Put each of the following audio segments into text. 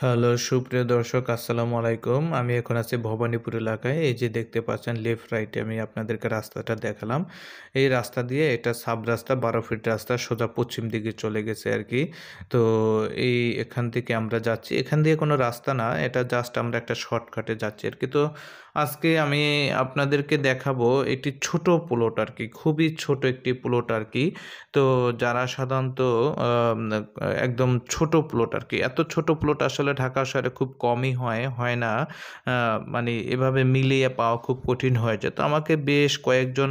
Hello, সুপ্রিয় দর্শক, আসসালামু আলাইকুম। আমি এখন আছি ভবানীপুর এলাকায়। এই যে দেখতে পাচ্ছেন লেফট রাইটে আমি আপনাদেরকে রাস্তাটা দেখালাম। এই রাস্তা দিয়ে এটা সাব রাস্তা, বারো ফিট রাস্তা, সোজা পশ্চিম দিকে চলে গেছে আর কি। তো এই এখান থেকে আমরা যাচ্ছি। এখান দিয়ে কোনো রাস্তা না, এটা জাস্ট আমরা একটা শর্টকাটে যাচ্ছি আর কি। তো আজকে আমি আপনাদেরকে দেখাবো একটি ছোট প্লট আর কি, খুবই ছোট একটি প্লট আর কি। তো যারা সাধারণত একদম ছোট প্লট আর কি। এত ছোট প্লট আসলে ঢাকা শহরে খুব কমই হয় হয় না। মানে এভাবে মিলিয়ে পাওয়া খুব কঠিন হয়ে যায় তো আমাকে বেশ কয়েকজন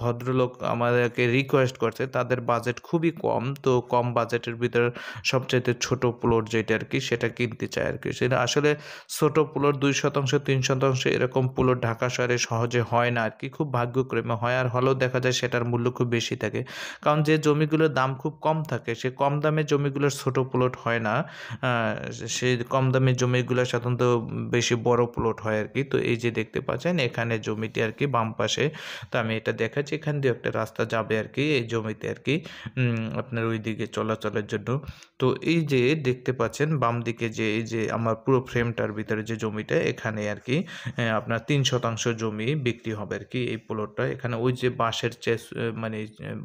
ভদ্রলোক আমাদেরকে রিকোয়েস্ট করছে। তাদের বাজেট খুবই কম, তো কম বাজেটের ভিতরে সবচাইতে ছোট প্লট যেটা আর কি সেটা কিনতে চায় আর কি সেটা আসলে ছোট প্লট দুই শতাংশ, তিন শতাংশ এরকম প্লট ঢাকা শহরে সহজে হয় না আর কি খুব ভাগ্যক্রমে হয় আর হলেও দেখা যায় সেটার মূল্য খুব বেশি থাকে। কারণ যে জমিগুলোর দাম খুব কম থাকে, সে কম দামে জমিগুলোর ছোট প্লট হয় না। সেই কম দামে জমিগুলো সাধারণত বেশি বড় প্লট হয় আর কি। তো এই যে দেখতে পাচ্ছেন, এখানে জমিটি আর কি বাম পাশে। তো আমি এটা দেখাচ্ছি, এখান দিয়ে একটা রাস্তা যাবে আর কি এই জমিতে আর কি আপনার ওই দিকে চলাচলের জন্য। তো এই যে দেখতে পাচ্ছেন, বাম দিকে যে এই যে আমার পুরো ফ্রেমটার ভিতরে যে জমিটা, এখানে আর কি আপনার তিন শতাংশ জমি বিক্রি হবে আর কি এই প্লটটা এখানে ওই যে বাঁশের চেস মানে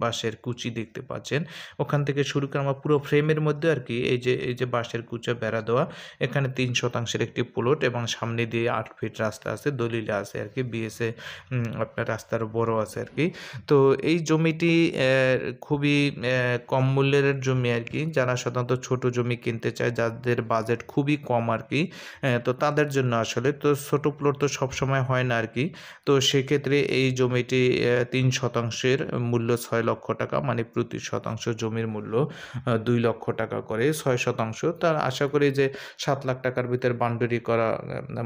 বাঁশের কুচি দেখতে পাচ্ছেন। ওখান থেকে শুরু করে আমার পুরো ফ্রেমের মধ্যে আর কি এই যে এই যে বাঁশের কুচা বেড়া দেওয়া। এখানে তিন শতাংশের একটি প্লট এবং সামনে দিয়ে আট ফিট রাস্তা আছে, দলিলে আছে আর কি বিএসএ আপনার রাস্তার বড় আছে আর কি তো এই জমিটি খুবই কম মূল্যের জমি আর কি যারা সাধারণত ছোট জমি কিনতে চায়, যাদের বাজেট খুবই কম আর কি তো তাদের জন্য আসলে। তো ছোট প্লট তো সবসময় হয় না আর কি তো সেক্ষেত্রে এই জমিটি তিন শতাংশের মূল্য ছয় লক্ষ টাকা মানে প্রতি শতাংশ জমির মূল্য দুই লক্ষ টাকা করে, ছয় শতাংশ। তার আশা করি যে সাত লাখ টাকার ভিতরে বাউন্ডারি করা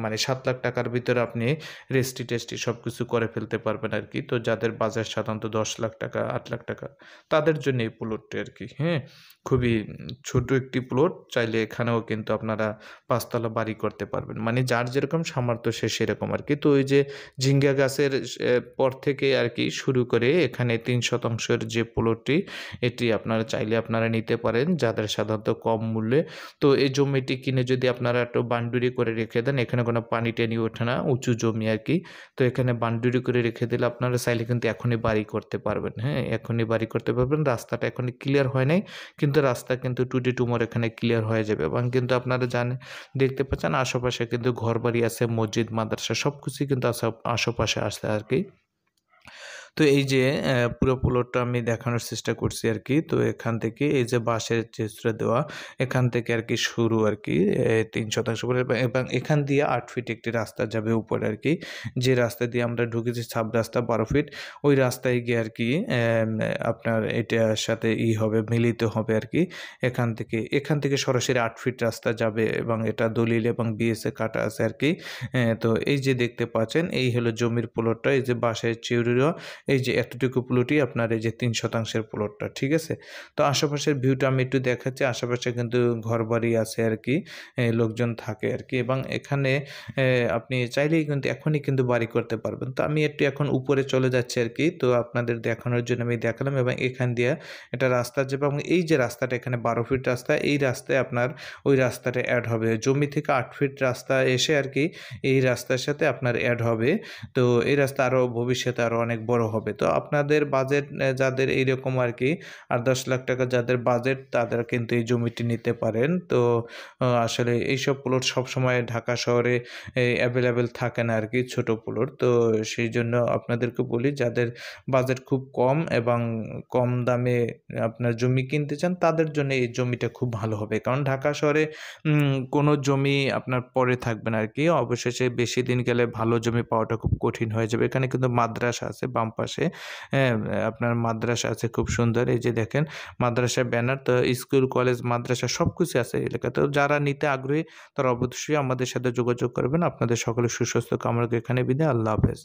মানে সাত লাখ টাকার ভিতরে আপনি রেস্টি টেস্টি সব কিছু করে ফেলতে পারবেন আর কি তো যাদের বাজার সাধারণত দশ লাখ টাকা, আট লাখ টাকা, তাদের জন্য এই প্লটটি আর কি হ্যাঁ? খুবই ছোট একটি প্লট চাইলে এখানেও কিন্তু আপনারা পাঁচতলা বাড়ি করতে পারবেন। মানে যার যেরকম সামর্থ্য, সে সেরকম আর কি তো ওই যে ঝিঙ্গা গাছের পর থেকে আর কি শুরু করে এখানে তিন শতাংশের যে প্লটটি এটি আপনারা চাইলে আপনারা নিতে পারেন, যাদের সাধারণত কম মূল্যে। তো এই জমিটি কিনে যদি আপনারা একটু বান্ডুরি করে রেখে দেন, এখানে কোনো পানি টেনি ওঠে না, উঁচু জমি আর কি। তো এখানে বান্ডুরি করে রেখে দিলে আপনারা চাইলে কিন্তু এখনই বাড়ি করতে পারবেন হ্যাঁ? এখনই বাড়ি করতে পারবেন, রাস্তাটা এখনই ক্লিয়ার হয় নাই, কিন্তু রাস্তা কিন্তু টুডি টুমোর এখানে ক্লিয়ার হয়ে যাবে। এবং কিন্তু আপনারা জানেন দেখতে পাচ্ছেন আশেপাশে কিন্তু ঘর বাড়ি আছে, মসজিদ, মাদ্রাসা সব কিছুই কিন্তু আশেপাশে আসে আর কি। তো এই যে পুরো প্লটটা আমি দেখানোর চেষ্টা করছি আর কি। তো এখান থেকে এই যে বাঁশের চিত্র দেওয়া, এখান থেকে আর কি শুরু আর কি তিন শতাংশ করে এবং এখান দিয়ে আট ফিট একটি রাস্তা যাবে উপরে আর কি। যে রাস্তা দিয়ে আমরা ঢুকেছি সাব রাস্তা বারো ফিট ওই রাস্তায় গিয়ে আর কি আপনার এটার সাথে ই হবে, মিলিত হবে আর কি। এখান থেকে এখান থেকে সরাসরি আট ফিট রাস্তা যাবে এবং এটা দলিল এবং বিএসএ কাটা আছে আর কি। তো এই যে দেখতে পাচ্ছেন, এই হলো জমির প্লটটা এই যে বাঁশের চিউরিরা এই যে এতটুকু প্লটই আপনার এই যে তিন শতাংশের প্লটটা, ঠিক আছে? তো আশেপাশের ভিউটা আমি একটু দেখাচ্ছি, আশেপাশে কিন্তু ঘর বাড়ি আছে আর কি লোকজন থাকে আর কি, এবং এখানে আপনি চাইলেই কিন্তু এখনই কিন্তু বাড়ি করতে পারবেন। তো আমি একটু এখন উপরে চলে যাচ্ছি আর কি, তো আপনাদের দেখানোর জন্য আমি দেখালাম, এবং এখান দিয়ে একটা রাস্তা যাবে এবং এই যে রাস্তাটা এখানে বারো ফিট রাস্তা, এই রাস্তায় আপনার ওই রাস্তাটা অ্যাড হবে। জমি থেকে আট ফিট রাস্তা এসে আর কি, এই রাস্তার সাথে আপনার অ্যাড হবে। তো এই রাস্তা আরও ভবিষ্যতে আরও অনেক বড় হবে। তো আপনাদের বাজেট যাদের এইরকম আর কি আর দশ লাখ টাকা যাদের বাজেট তাদের কিন্তু এই জমিটি নিতে পারেন। তো আসলে এইসব প্লট সবসময় ঢাকা শহরে অ্যাভেলেবেল থাকে না আর কি ছোট প্লট তো সেই জন্য আপনাদেরকে বলি, যাদের বাজেট খুব কম এবং কম দামে আপনার জমি কিনতে চান, তাদের জন্য এই জমিটা খুব ভালো হবে। কারণ ঢাকা শহরে কোনো জমি আপনার পরে থাকবে না আর কি অবশেষে বেশি দিন গেলে ভালো জমি পাওয়াটা খুব কঠিন হয়ে যাবে। এখানে কিন্তু মাদ্রাসা আছে বাম পাশে। আপনার মাদ্রাসা আছে খুব সুন্দর। এই যে দেখেন, মাদ্রাসা ব্যানার, তো স্কুল, কলেজ, মাদ্রাসা সব কিছু আছে এলাকাতে যারা নিতে আগ্রহী, তারা অবশ্যই আমাদের সাথে যোগাযোগ করবেন। আপনাদের সকলে সুস্বাস্থ্য কামড়কে এখানে বিদে আল্লাহ হাফেজ।